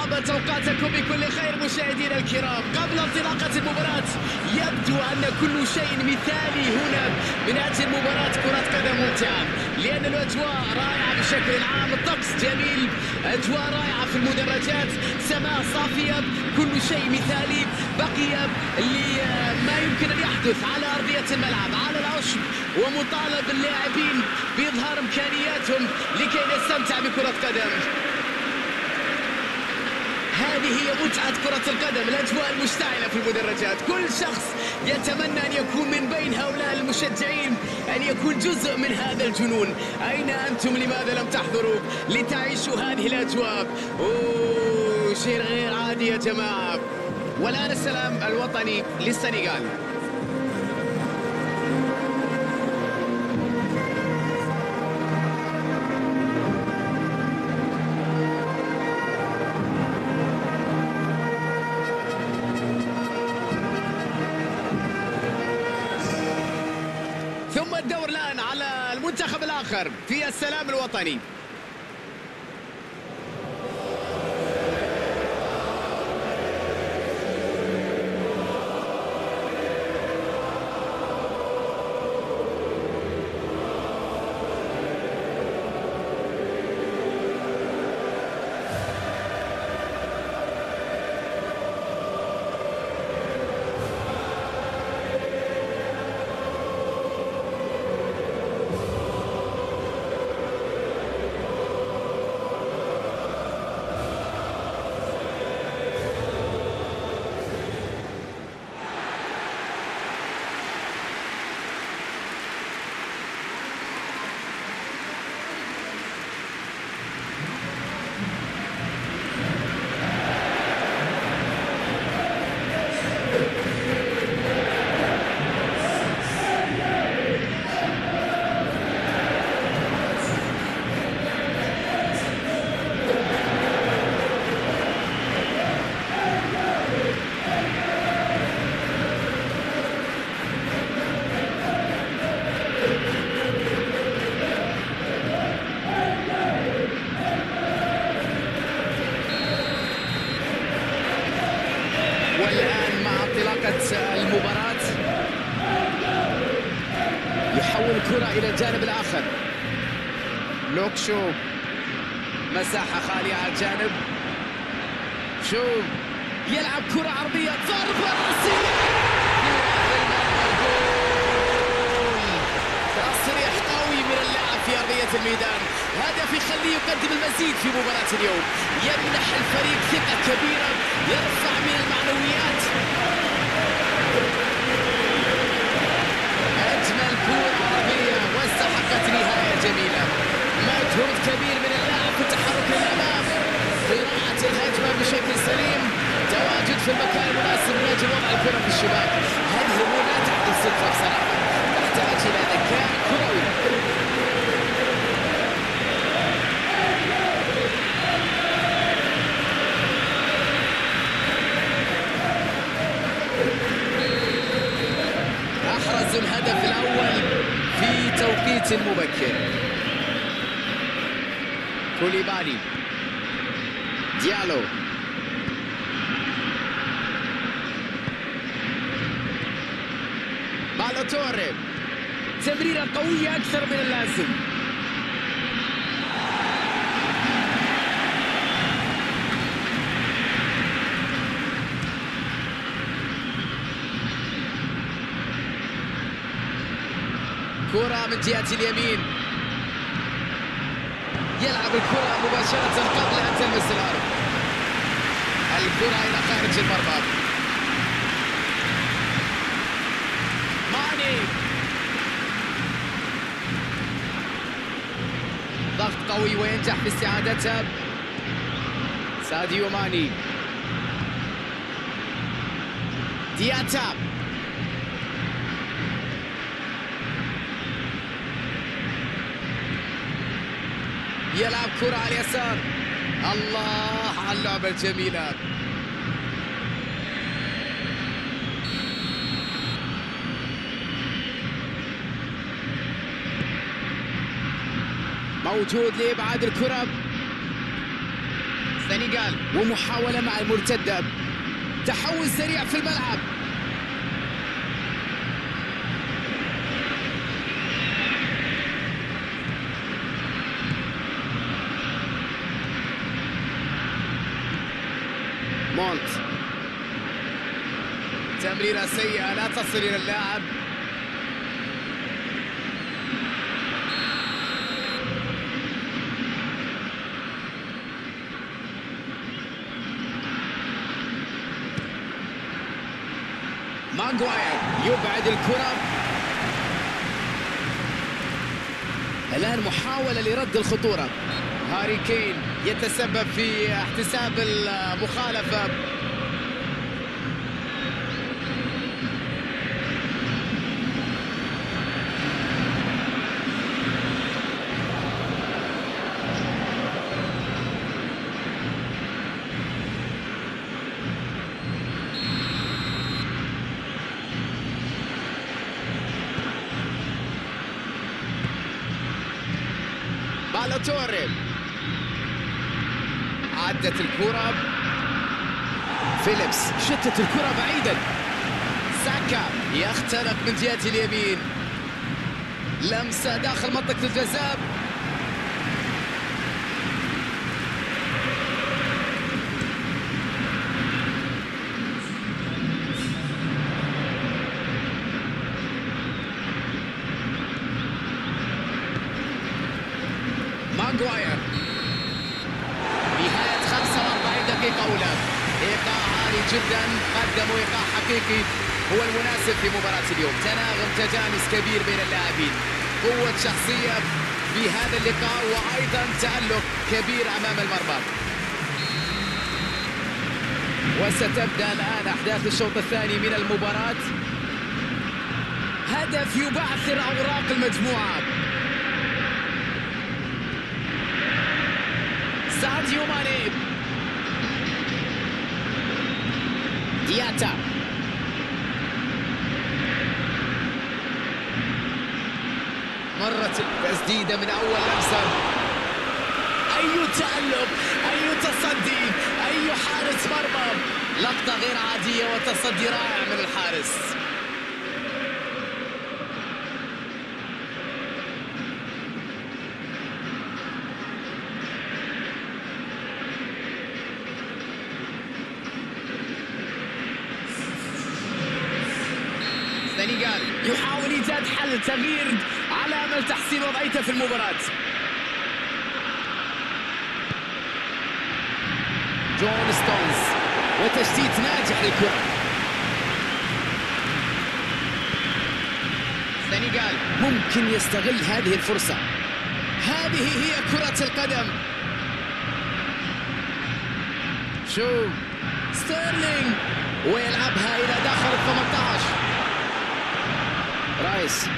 طابت أوقاتكم بكل خير مشاهدينا الكرام. قبل انطلاقة المباراة يبدو أن كل شيء مثالي هنا من أجل مباراة كرة قدم ممتعة. لأن الأجواء رائعة بشكل عام الطقس جميل أجواء رائعة في المدرجات. سماء صافية كل شيء مثالي. بقي ما يمكن أن يحدث على أرضية الملعب. على العشب ومطالب اللاعبين بإظهار إمكانياتهم لكي نستمتع بكرة قدم. هذه هي متعة كرة القدم الأجواء المشتعلة في المدرجات. كل شخص يتمنى أن يكون من بين هؤلاء المشجعين أن يكون جزء من هذا الجنون. أين أنتم؟ لماذا لم تحضروا لتعيشوا هذه الأجواء؟ أوه شيء غير عادي يا جماعة. والآن السلام الوطني للسنغال. ثم الدور الآن على المنتخب الآخر في السلام الوطني. يحول الكرة إلى الجانب الآخر. لوك شو. مساحة خالية على الجانب. شو. يلعب كرة عرضية. ضربة رأسية. تصريح قوي من اللاعب في أرضية الميدان. هدف يخليه يقدم المزيد في مباراة اليوم. يمنح الفريق ثقة كبيرة. يرفع من المعنويات أجمل كرة عرضية واستحقت نهاية جميلة مجهود كبير من اللاعب في التحرك للأمام قراءة الهجمة بشكل سليم تواجد في المكان المناسب من أجل وضع الكرة في الشباك هذه الأمور لا تحدث صدفة بصراحة. تحتاج إلى ذكاء كروي. أحرزوا الهدف الأول في توقيت مبكر. كوليبالي. ديالو. بالوتوري تمريرة قوية أكثر من اللازم. كرة من جهة اليمين. يلعب الكرة مباشرة قبل أن تلمس الأرض. الكرة إلى خارج المرمى. ضغط قوي وينجح في استعادتها ساديو ماني. دياتا يلعب كرة على اليسار. الله على اللعبة الجميلة. موجود لإبعاد الكرة. سنغال ومحاولة مع المرتدة. تحول سريع في الملعب. مونت تمريرة سيئة لا تصل إلى اللاعب. ماغواير يبعد الكرة. الآن محاولة لرد الخطورة. هاري كين يتسبب في احتساب المخالفة. بالوتوري عدت الكرة. فيليبس شتت الكرة بعيدا. ساكا يخترق من جهة اليمين. لمسة داخل منطقة الجزاء. جدا قدموا إيقاع حقيقي هو المناسب في مباراة اليوم. تناغم تجانس كبير بين اللاعبين. قوة شخصية في هذا اللقاء وأيضا تألق كبير أمام المرمى. وستبدأ الآن أحداث الشوط الثاني من المباراة. هدف يبعثر أوراق المجموعة. ساديو ماني. دياتا مرت التسديدة من أول لمسة. أي تألق أي تصدي أي حارس مرمى. لقطة غير عادية وتصدي رائع من الحارس السنغال يحاول ايجاد تغيير على أمل تحسين وضعيته في المباراة. جون ستونز وتشتيت ناجح للكره السنغال. ممكن يستغل هذه الفرصة. هذه هي كرة القدم. شو؟ ستيرلينج ويلعبها إلى داخل ال 18 رايس.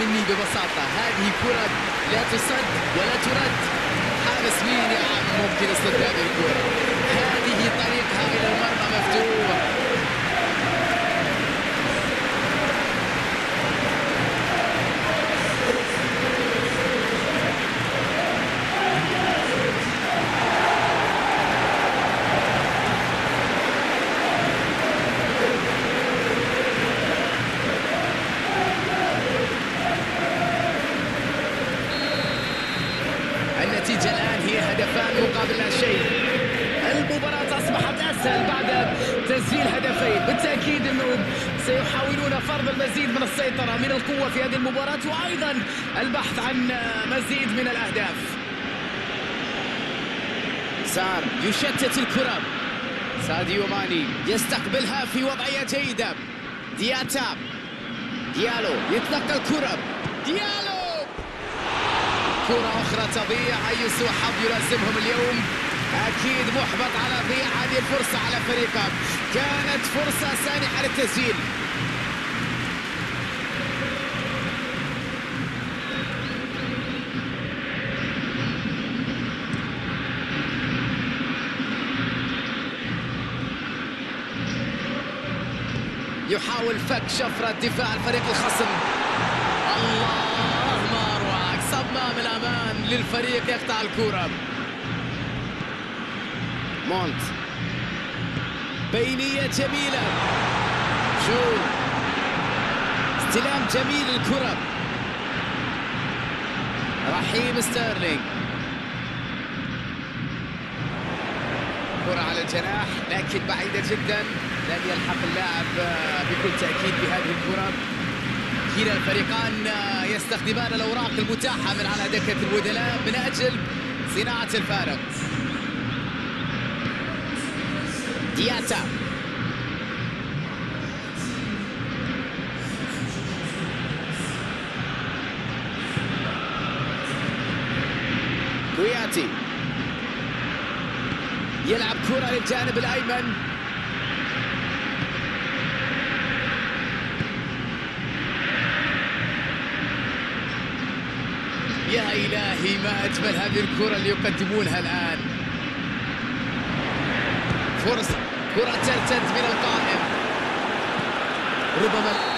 مني ببساطة. هذه كرة لا تصد ولا ترد. حارس مين يا عم؟ ممكن يصد هذه الكرة. السيطرة من القوة في هذه المباراة وأيضا البحث عن مزيد من الأهداف. سار يشتت الكرة. ساديو ماني يستقبلها في وضعية جيدة. دياتا. ديالو يتلقى الكرة. ديالو! كرة أخرى تضيع. أي سوء حظ يلازمهم اليوم. أكيد محبط على ضياع هذه الفرصة على فريقه. كانت فرصة سانحة للتسجيل. يحاول فك شفرة دفاع الفريق الخصم. الله ما أروعك. صمام الأمان للفريق يقطع الكرة. مونت. بينية جميلة. شو استلام جميل الكرة رحيم ستيرلينج كرة على الجناح لكن بعيدة جدا. لن يلحق اللاعب بكل تأكيد بهذه الكرة. كلا الفريقان يستخدمان الأوراق المتاحة من على دكة البدلاء من أجل صناعة الفارق. دياتا. كوياتي. يلعب كرة للجانب الأيمن. يا إلهي ما أجمل هذه الكرة اللي يقدمونها الآن. فرصة كرة ترتد من القائم. ربما